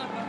Anna